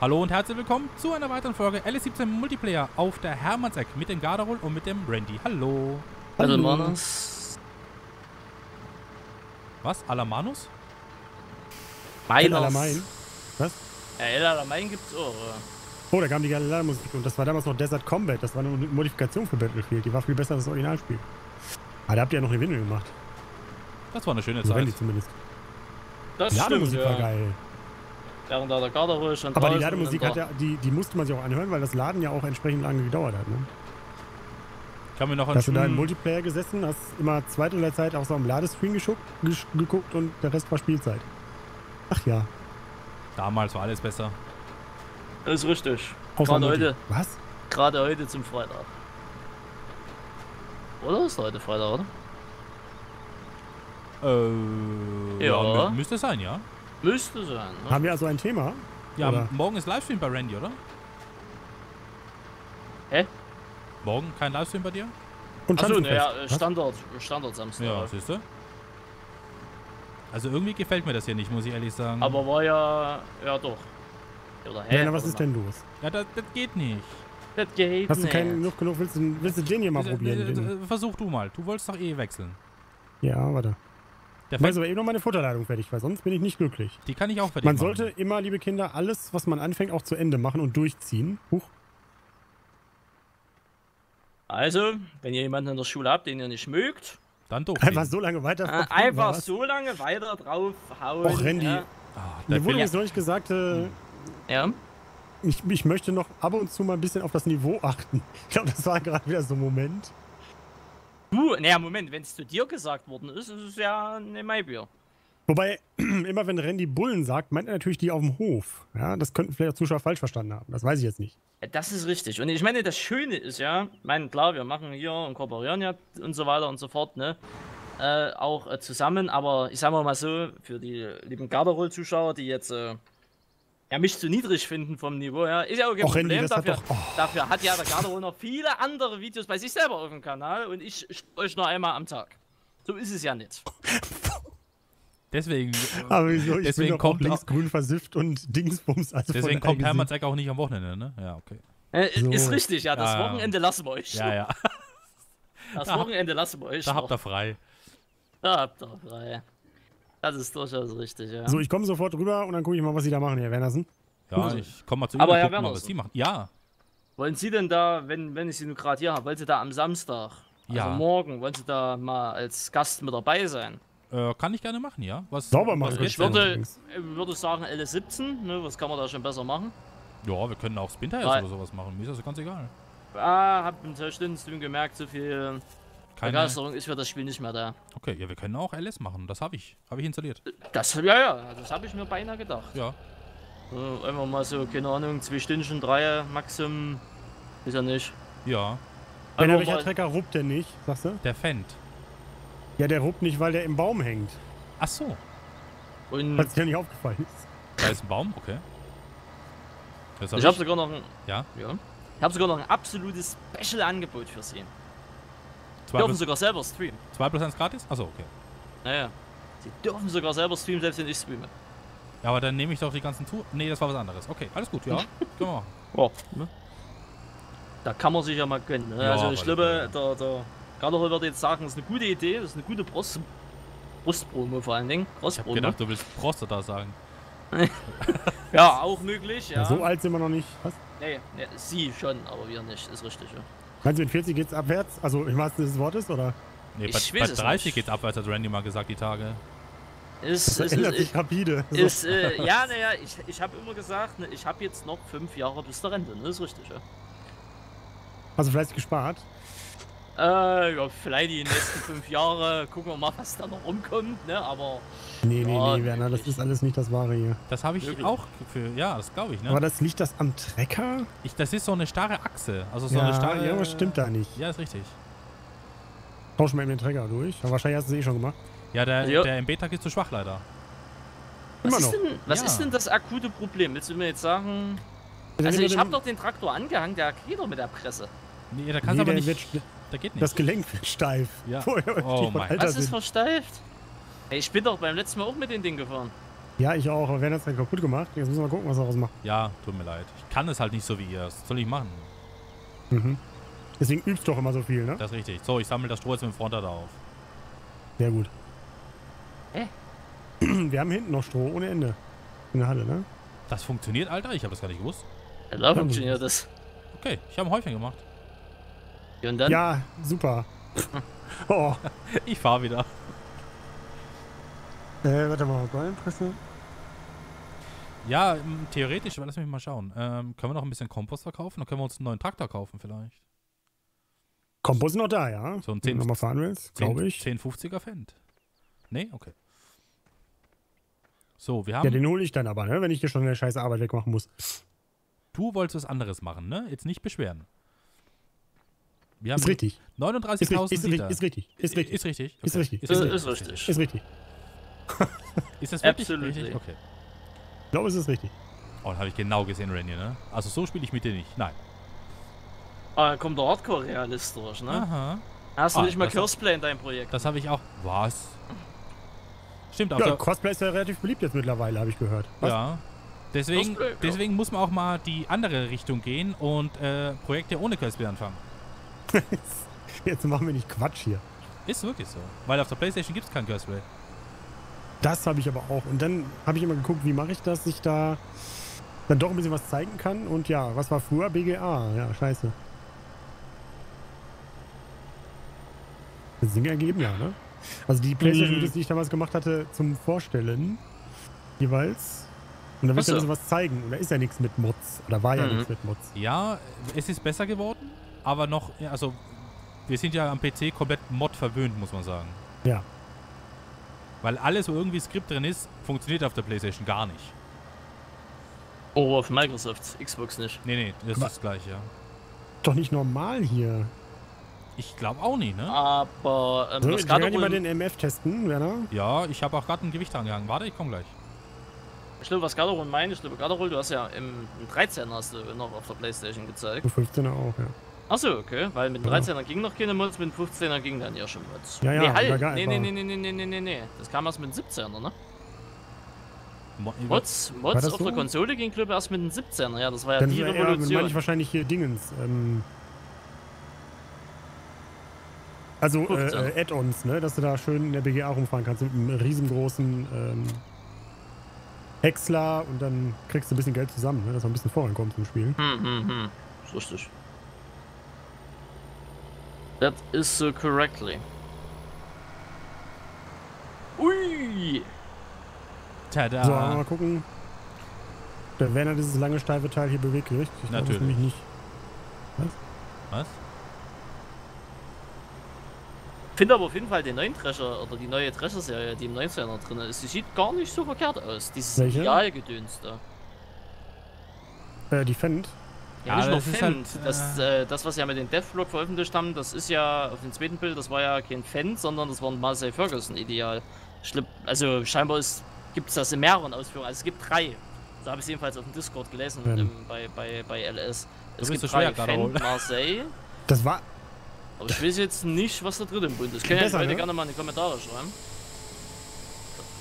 Hallo und herzlich willkommen zu einer weiteren Folge LS17 Multiplayer auf der Hermannseck mit dem Garderol und mit dem Randy. Hallo. Hallo, Manus. Was? Alamanus? Meiners. Alamein. Was? Ja, El Alamein gibt's auch. oder? Oh, da kam die geile Musik und das war damals noch Desert Combat. Das war eine Modifikation für Battlefield. Die war viel besser als das Originalspiel. Aber da habt ihr ja noch eine Windel gemacht. Das war eine schöne Also Zeit. Randy zumindest. Das Die stimmt, Lademusik war ja. geil. Während da der Garderobe schon Aber die Lademusik hat ja, die, die musste man sich auch anhören, weil das Laden ja auch entsprechend lange gedauert hat. Ne? Ich habe mir noch hast du da im einen Multiplayer gesessen, hast immer zwei Drittel der Zeit auch so am Ladescreen geschuckt, gesch- geguckt und der Rest war Spielzeit. Ach ja. Damals war alles besser. Das ist richtig. Außer Gerade Multi- heute, Was? gerade heute zum Freitag. Oder ist heute Freitag, oder? Äh, Ja. mü- müsste sein, ja. Müsste sein. Ne? Haben wir also ein Thema? Ja, Oder? morgen ist Livestream bei Randy, oder? Hä? Morgen kein Livestream bei dir? Und Achso, naja? Standard, Standard Samstag. Ja, siehst du? Also irgendwie gefällt mir das hier nicht, muss ich ehrlich sagen. Aber war ja, ja doch. Oder hä? Ja, na, was ist denn los? Ja, das, das geht nicht. Das geht Hast du nicht. keinen genug genug? Willst du, willst du den hier mal probieren? Versuch du mal. Du wolltest doch eh wechseln. Ja, warte. Der Ich Fan, aber eben noch meine Futterladung fertig, weil sonst bin ich nicht glücklich. die kann ich auch fertig Man machen. sollte immer, liebe Kinder, alles, was man anfängt, auch zu Ende machen und durchziehen. Huch. Also, wenn ihr jemanden in der Schule habt, den ihr nicht mögt, Dann doch. Einfach so lange weiter. äh, einfach was? so lange weiter draufhauen. Och, Randy. Ja. Der Mir wurde will ja, neulich gesagt, äh, ja. ich, ich möchte noch ab und zu mal ein bisschen auf das Niveau achten. Ich glaube, das war gerade wieder so ein Moment. Du, naja, Moment, wenn es zu dir gesagt worden ist, ist es ja eine Maibier. Wobei, immer wenn Randy Bullen sagt, meint er natürlich die auf dem Hof. Ja, das könnten vielleicht Zuschauer falsch verstanden haben. Das weiß ich jetzt nicht. Ja, Das ist richtig. Und ich meine, das Schöne ist ja, ich meine, klar, wir machen hier und kooperieren ja und so weiter und so fort, ne? Äh, auch äh, zusammen, aber ich sag mal so, für die lieben Garderol-Zuschauer, die jetzt äh, ja, mich zu niedrig finden vom Niveau her, ist ja auch kein Och, Problem. hat Dafür, doch- oh. dafür hat ja der Garderol noch viele andere Videos bei sich selber auf dem Kanal und ich euch nur einmal am Tag. So ist es ja nicht. deswegen, Aber wieso? Ich Deswegen bin auch kommt auch- linksgrün versifft und Dingsbums. Also deswegen kommt gesehen- Hermannseck auch nicht am Wochenende, ne? Ja, okay. Äh, So. Ist richtig, ja, das Ja, ja. Wochenende lassen wir euch. Ja, ja. Das Da- Wochenende lassen wir euch. Da noch. habt ihr frei. Da habt ihr frei. Das ist durchaus richtig, ja. So, ich komme sofort rüber und dann gucke ich mal, was Sie da machen, Herr Wernersen. Ja, Cool. ich komm mal zu Aber Ihnen Herr und guck mal, was Wernersen. die machen. Ja, Wollen Sie denn da, wenn, wenn ich Sie nur gerade hier habe, wollen Sie da am Samstag, also Ja. morgen, wollen Sie da mal als Gast mit dabei sein? äh, kann ich gerne machen, ja. Was, Sauber was machen. geht's Ich würde, würde sagen LS17, ne, was kann man da schon besser machen? Ja, wir können auch Splinter Nein. oder sowas machen. Mir ist das ganz egal. Ah, hab im Stream gemerkt, so viel Keine. Begeisterung ist für das Spiel nicht mehr da. Okay, ja, wir können auch LS machen. Das habe ich. Habe ich installiert. Das, ja, ja, das habe ich mir beinahe gedacht. Ja. So, einfach mal so, keine Ahnung, zwei Stündchen, drei Maximum, ist ja nicht. Ja. Wenn Einfach welcher Trecker ruppt denn nicht, sagst du? Der Fendt. Ja, der ruppt nicht, weil der im Baum hängt. Ach so. Und Falls dir nicht aufgefallen ist. Da ist ein Baum, okay. Das hab ich habe sogar noch ein, Ja. ja, ich habe sogar noch ein absolutes Special-Angebot für Sie. 2 dürfen plus, sogar selber streamen. 2 plus 1 gratis? Achso, okay. Naja. Sie dürfen sogar selber streamen, selbst wenn ich streame. Ja, aber dann nehme ich doch die ganzen Tour. Nee, das war was anderes. Okay, alles gut, ja. Können wir machen. Ja. Ne? Da kann man sich ja mal gönnen. Ne? Ja, also ich glaube, der, der Garderol würde jetzt sagen, das ist eine gute Idee, das ist eine gute Brust, Brustpromo vor allen Dingen. Ich habe Brustpromo. gedacht, du willst Prostata sagen. Ja, auch möglich, ja. So alt sind wir noch nicht. Was? nee, nee, sie schon, aber wir nicht, ist richtig, ja. Meinst du, mit 40 geht's abwärts? Also im wahrsten Sinne des Wortes, oder? Nee, Ich bei, weiß bei es 30 nicht. geht's abwärts, hat Randy mal gesagt, die Tage. Ist, Das ist, ändert ist, sich rapide. So. ist, äh, ja, naja, ich, ich habe immer gesagt, ne, ich habe jetzt noch fünf Jahre bis zur Rente, ne, ist richtig, ja. Also fleißig gespart. Äh, ja, vielleicht die nächsten fünf Jahre, gucken wir mal, was da noch rumkommt, ne, aber Nee, nee, Ja, nee, Werner, das ist alles nicht das Wahre hier. Das habe ich Wirklich? auch für. Ja, das glaube ich, Aber ne? das liegt das am Trecker? Ich, das ist so eine starre Achse. Also so ja, eine starre. irgendwas stimmt da nicht. Ja, ist richtig. Tausch mal eben den Trecker durch. Aber wahrscheinlich hast du es eh schon gemacht. Ja, der, Ja. der im Beta ist zu schwach leider. was, Immer ist noch. denn, was Ja. ist denn das akute Problem? Willst du mir jetzt sagen, also ich habe doch den Traktor angehangen, der geht doch mit der Presse. Nee, da kannst Nee, aber nicht. wird Da geht nicht. Das Gelenk wird steif. Ja. Oh mein. Was ist versteift? Ey, ich bin doch beim letzten Mal auch mit dem Ding gefahren. Ja, ich auch, aber wir haben das dann kaputt gemacht. Jetzt müssen wir mal gucken, was wir daraus machen. Ja, tut mir leid. Ich kann es halt nicht so wie ihr. Was soll ich machen? Mhm. Deswegen übst du doch immer so viel, ne? Das ist richtig. So, ich sammle das Stroh jetzt mit dem Fronter da auf. Sehr gut. Hä? Wir haben hinten noch Stroh ohne Ende. In der Halle, ne? Das funktioniert, Alter? Ich habe das gar nicht gewusst. Ja, da funktioniert das. Okay, ich habe ein Häufchen gemacht. Ja, Und dann? Ja, super. oh. Ich fahre wieder. Äh, warte mal, Ballenpresse. Ja, theoretisch, lass mich mal schauen. Ähm, können wir noch ein bisschen Kompost verkaufen? Dann können wir uns einen neuen Traktor kaufen vielleicht. Kompost ist noch da, ja? So ein Wenn du 10, nochmal fahren willst, glaube ich. 1050er Fendt. Nee? Okay. So, wir haben... Ja, den hole ich dann aber, ne? Wenn ich hier schon eine scheiße Arbeit wegmachen muss. du wolltest was anderes machen, ne? Jetzt nicht beschweren. Wir haben Ist richtig. Ist 39.000 richtig. Ist, Liter. richtig. Ist richtig. Ist richtig. Ist Okay. richtig. Ist, Ist, richtig. ist richtig. Ist richtig. Ist das wirklich Absolutely. richtig? Okay. Ich glaube, es ist richtig. Oh, dann habe ich genau gesehen, Randy, ne? Also so spiele ich mit dir nicht. Nein. Ah, da kommt der Hardcore-Realist durch, ne? Aha. Hast du Ah, nicht mal das- Curseplay in deinem Projekt? Das habe ich auch. Was? Stimmt, auf Ja, der, Cosplay ist ja relativ beliebt jetzt mittlerweile, habe ich gehört. Was? ja. Deswegen, Cosplay, ja. deswegen muss man auch mal die andere Richtung gehen und äh, Projekte ohne Cosplay anfangen. Jetzt machen wir nicht Quatsch hier. Ist wirklich so. Weil auf der Playstation gibt es kein Cosplay. Das habe ich aber auch. Und dann habe ich immer geguckt, wie mache ich das, dass ich da dann doch ein bisschen was zeigen kann. Und ja, was war früher? BGA. Ja, scheiße. Das Sinn ergeben, ja, ne? Also die Playstation-Videos, die ich damals gemacht hatte, zum Vorstellen jeweils. Und da willst du ja so. was zeigen. Und da ist ja nichts mit Mods. Oder war ja Mhm. nichts mit Mods. Ja, es ist besser geworden, aber noch, also wir sind ja am PC komplett Mod verwöhnt, muss man sagen. Ja. Weil alles, wo irgendwie Skript drin ist, funktioniert auf der Playstation gar nicht. Oh, auf Microsoft, Xbox nicht. Nee, nee, das Aber- ist das gleiche, ja. Doch nicht normal hier. Ich glaube auch nicht, ne? Aber ähm, So, das ja mal den MF testen, Werner. Ja, ich habe auch gerade ein Gewicht dran gehangen. Warte, ich komme gleich. ich glaube, was Garderol meint, ich glaube, Garderol, du hast ja im, im 13 hast du noch auf der Playstation gezeigt. Und 15er auch, ja. Achso, okay, weil mit dem 13er ging noch keine Mods, mit dem 15er ging dann ja schon Mods. Ja, ja, nee, halt. Nee, nee, nee, nee, nee, nee, nee, nee. Das kam erst mit dem 17er, ne? Mods, Mods auf so? der Konsole ging, glaube ich, erst mit dem 17er, ja, das war ja dann die war Revolution. Dann meine ich wahrscheinlich hier Dingens, ähm, Also äh, äh, Add-ons, ne? Dass du da schön in der BGA rumfahren kannst mit einem riesengroßen ähm, Häcksler und dann kriegst du ein bisschen Geld zusammen, ne? dass man ein bisschen vorankommst im Spiel. Hm, hm, hm. Richtig. That is so correctly. Ui! Tada! So, aber mal gucken. Der Werner dieses lange steife Teil hier bewegt kriegt. Ich Natürlich. nicht. Was? Finde aber auf jeden Fall den neuen Drescher oder die neue Drescher-Serie, die im 19er drin ist, die sieht gar nicht so verkehrt aus. Dieses Welche? Idealgedöns da. Äh, die Fend. Ja, nicht nur das ist Fendt. halt, das, äh, das, was sie ja mit dem Deathblock veröffentlicht haben, das ist ja auf dem zweiten Bild, das war ja kein Fendt, sondern das war ein Marcel Ferguson Ideal. Ich glaub, also scheinbar gibt es das in mehreren Ausführungen. Also es gibt drei. So habe ich es jedenfalls auf dem Discord gelesen Ja. ähm, bei, bei, bei LS. Es gibt drei Raoul. Marseille. Das war. Aber ich weiß jetzt nicht, was da drin im Bund ist. Können ja Leute ne? gerne mal in die Kommentare schreiben.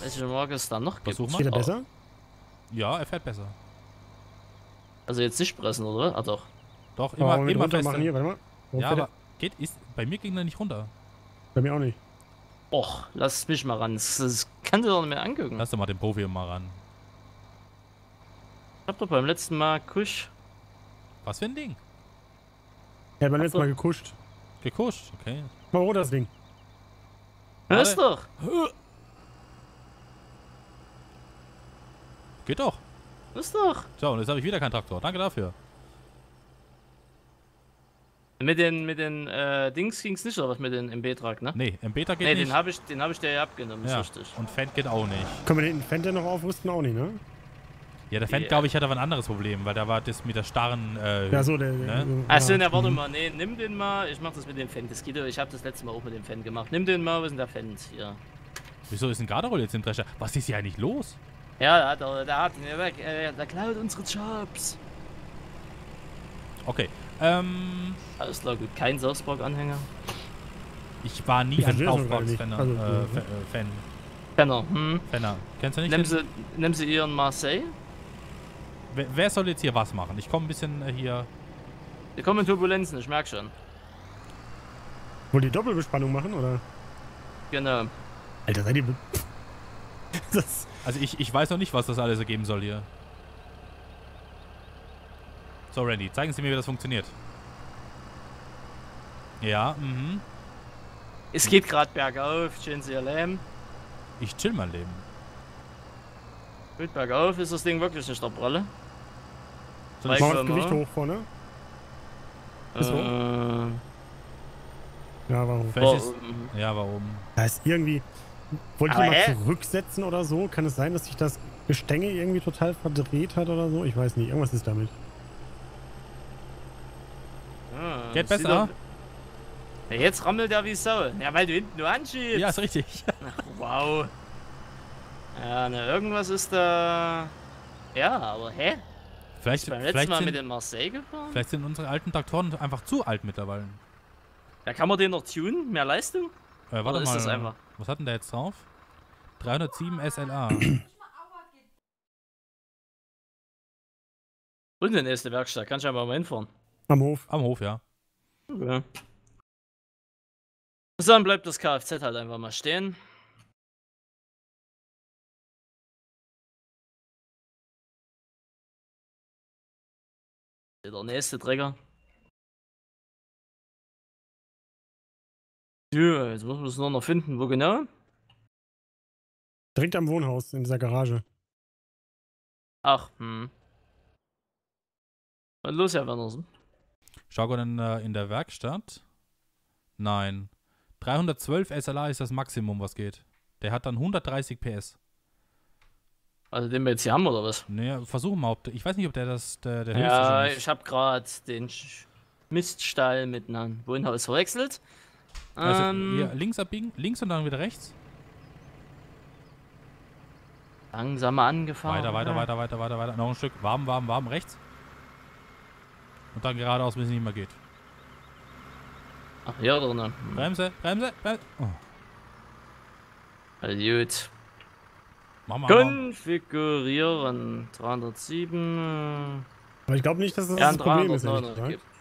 Welche Marke es da noch gibt. Versuch mal. Steht er Oh. besser? Ja, er fährt besser. Also jetzt nicht pressen, oder? Ah doch. Doch, Oh, immer, mit immer machen hier, warte mal. Warum Ja, aber geht, ist, bei mir ging er nicht runter. er? Bei mir auch nicht. Och, lass mich mal ran. Das, das kann dir doch nicht mehr angucken. Lass doch mal den Profi mal ran. Ich hab doch beim letzten Mal Kusch. Was für ein Ding? Er hat beim letzten. Mal gekuscht. Gekuscht, okay. Mal runter das Ding. Hörst doch! Geht doch. Hörst doch! So, und jetzt habe ich wieder keinen Traktor. Danke dafür. Mit den, mit den äh, Dings ging's nicht, oder was mit den MB-Trag, ne? Nee, Beta geht Nee, nicht. den habe ich, den hab ich dir ja abgenommen, ja. ist richtig. Und Fendt geht auch nicht. Können wir den Fendt denn noch aufrüsten? Auch nicht, ne? Ja, der Fendt, Ja. glaube ich, hat aber ein anderes Problem, weil da war das mit der starren. Äh, Ja, so, der. Ne? der Achso, ja. na warte Mhm. mal, nee, nimm den mal, ich mach das mit dem Fan. Das geht, ja- ich habe das letzte Mal auch mit dem Fan gemacht. Nimm den mal, wo ist denn der Fan hier? Wieso ist ein Garderol jetzt im Drescher? Was ist hier eigentlich los? Ja, da hat er, da hat ihn ja weg, äh, der klaut unsere Jobs. Okay. Ähm, Alles klar, gut, kein Salzburg-Anhänger. ich war nie Ich ein verstehe das noch gerade Kaufbox-Fan. nicht. Also, äh, ja. Fa- äh, Fan. Penner, hm. Fenner. Kennst du nicht? Nehmen? Sie, nehmen Sie Ihren Marseille. Wer, wer soll jetzt hier was machen? Ich komme ein bisschen äh, hier. Wir kommen in Turbulenzen, ich merke schon. Wollen die Doppelbespannung machen, oder? Genau. Alter, seid ihr... Also ich, ich weiß noch nicht, was das alles ergeben soll hier. So, Randy, zeigen Sie mir, wie das funktioniert. Ja, mhm. Es geht gerade bergauf, schön sehr lärm. Ich chill mein Leben. Gut, bergauf ist das Ding wirklich Bralle. Soll Weil- ich, Mach das Gewicht hoch vorne. Ist so. Äh, Ja, warum? Ist, ja, warum? Da ist irgendwie... Wollte ich Aber mal zurücksetzen oder so? Kann es sein, dass sich das Gestänge irgendwie total verdreht hat oder so? Ich weiß nicht. Irgendwas ist damit. ah, Geht besser? Ja, jetzt rammelt er wie Sau. Ja, weil du hinten nur anschiebst. Ja, ist richtig. Wow. Ja, ne, irgendwas ist da. Ja, aber hä? Vielleicht, Beim letzten vielleicht, Mal mit sind, dem Marseille gefahren? vielleicht sind unsere alten Traktoren einfach zu alt mittlerweile. Da kann man den noch tunen? Mehr Leistung? Äh, warte ist mal. das einfach? Was hat denn der jetzt drauf? 307 SLA. Und die nächste Werkstatt. Kannst du einfach mal hinfahren. Am Hof. Am Hof, ja. Okay. So, dann bleibt das Kfz halt einfach mal stehen. Der nächste Träger. Ja, jetzt müssen wir es nur noch finden. Wo genau? Direkt am Wohnhaus, in dieser Garage. Ach, hm. Was los, Herr Wernersen? Schau dann äh, in der Werkstatt. Nein. 312 SLA ist das Maximum, was geht. Der hat dann 130 PS. Also den wir jetzt hier haben, oder was? Nee, versuchen mal, ob der, ich weiß nicht, ob der das der, der höchste Ja, ich habe gerade den Miststall mit einem Wohnhaus verwechselt. Also ähm, hier links abbiegen, links und dann wieder rechts. langsam angefahren. Weiter, weiter, weiter, weiter, weiter, weiter. Noch ein Stück. Warm, warm, warm, rechts. Und dann geradeaus, bis es nicht mehr geht. Ach, hier drin. Hm. Bremse, Bremse, Bremse. Oh. Also gut. Mach mal. mach. Konfigurieren. 307. Aber ich glaube nicht, dass das das Problem ist. ehrlich 300 gesagt. gibt.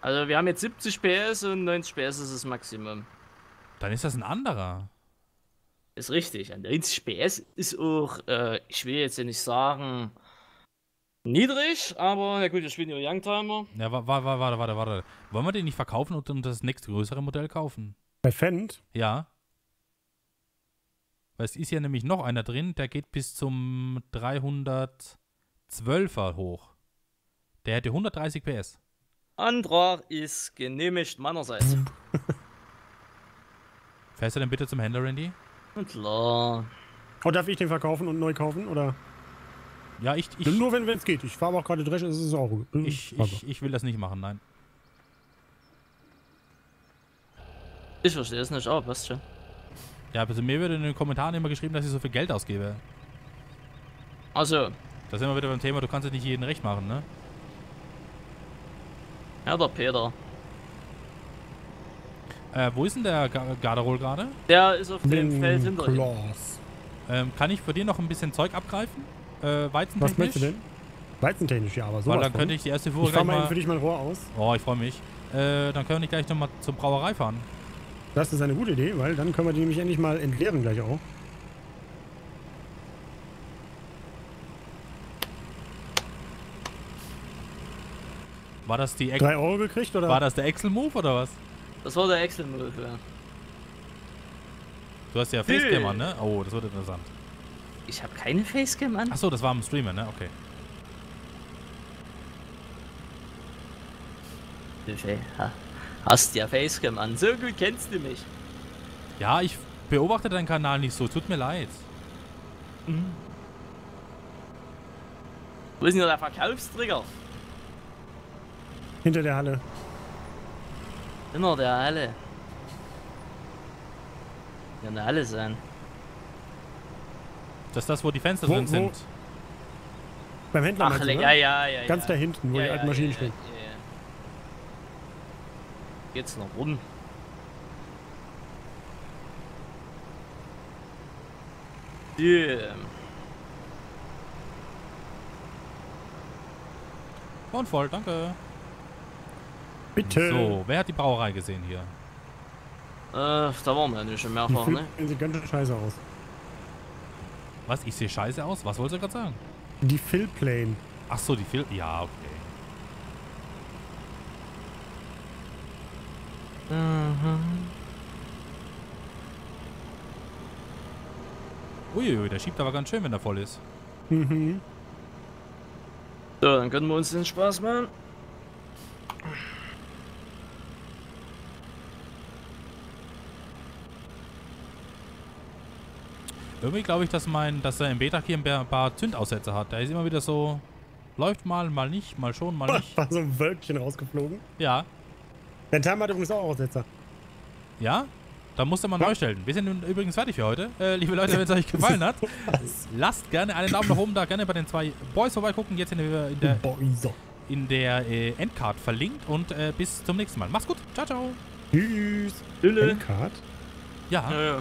Also wir haben jetzt 70 PS und 90 PS ist das Maximum. Dann ist das ein anderer. Ist richtig. Und 90 PS ist auch, äh, ich will jetzt ja nicht sagen, niedrig, aber ja gut, wir spielen ja Youngtimer. Ja, wa- wa- wa- warte, warte, warte. Wollen wir den nicht verkaufen und dann das nächste größere Modell kaufen? Bei Fendt? Ja. Weil es ist ja nämlich noch einer drin, der geht bis zum 312er hoch. Der hätte 130 PS. Antrag ist genehmigt meinerseits. Fährst du denn bitte zum Händler, Randy? Und klar. Oh, darf ich den verkaufen und neu kaufen? Oder? Ja, ich, ich, Nur wenn es geht. Ich fahre auch gerade Dresch, ist es auch gut. ich, Also. ich, ich will das nicht machen, nein. Ich verstehe es nicht, aber passt schon. Ja, also mir wird in den Kommentaren immer geschrieben, dass ich so viel Geld ausgebe. Also, Da sind wir wieder beim Thema, du kannst ja nicht jeden recht machen, ne? Ja, der Peter. Äh, wo ist denn der Ga- Garderol gerade? Der ist auf dem Den Feld hinter ihm. Klaus. Ähm, kann ich für den noch ein bisschen Zeug abgreifen? Äh, Weizentechnisch? Was möchtest du denn? Weizentechnisch, ja, aber so. Weil dann könnte ich die erste Fuhre Ich gleich mal mal... für dich mein Rohr aus. Oh, ich freue mich. Äh, dann können wir nicht gleich nochmal zur Brauerei fahren. Das ist eine gute Idee, weil dann können wir die nämlich endlich mal entleeren gleich auch. War das die Ex Drei Euro gekriegt oder? War das der Excel-Move oder was? Das war der Excel-Move, ja. Du hast ja. Facecam an, ne? Oh, das wird interessant. Ich habe keine Facecam an. Achso, das war am Streamer, ne? Okay. Hast ja Facecam an. So gut kennst du mich. Ja, ich beobachte deinen Kanal nicht so. Tut mir leid. Wo ist denn der Verkaufstrigger? Hinter der Halle. Immer der Halle. Ja, eine Halle sein. Das ist das, wo die Fenster Wo- drin wo- sind. Beim Händler Ach, du, ne? ja, ja, ja. Ganz ja. da hinten, wo ja, die alten Maschinen ja, stehen. Ja, ja. Geht's noch rum? Die, Und voll, danke. Bitte. So, wer hat die Brauerei gesehen hier? äh, da waren wir ja nicht schon Die mehrfach, ne? Fill sieht ganz schön scheiße aus. Was? Ich sehe scheiße aus? Was wolltest du gerade sagen? Die Fill-Plane. Ach so, die Fil... Ja, okay. Uiuiui, der schiebt aber ganz schön, wenn er voll ist. Mhm. So, dann können wir uns den Spaß machen. Irgendwie glaube ich, dass mein, dass er im Beta hier ein paar Zündaussätze hat. Der ist immer wieder so, läuft mal, mal nicht, mal schon, mal nicht. War so ein Wölkchen rausgeflogen. Ja, Der Timer hat übrigens auch Aussetzer. ja. Da musste man Ja. neu stellen. Wir sind nun übrigens fertig für heute. Äh, liebe Leute, wenn es euch gefallen hat, lasst gerne einen Daumen nach oben da, gerne bei den zwei Boys vorbeigucken. Jetzt in der, in der, in der äh, Endcard verlinkt und äh, bis zum nächsten Mal. Macht's gut. Ciao, ciao. Tschüss. Endcard. Ja, Ja, ja.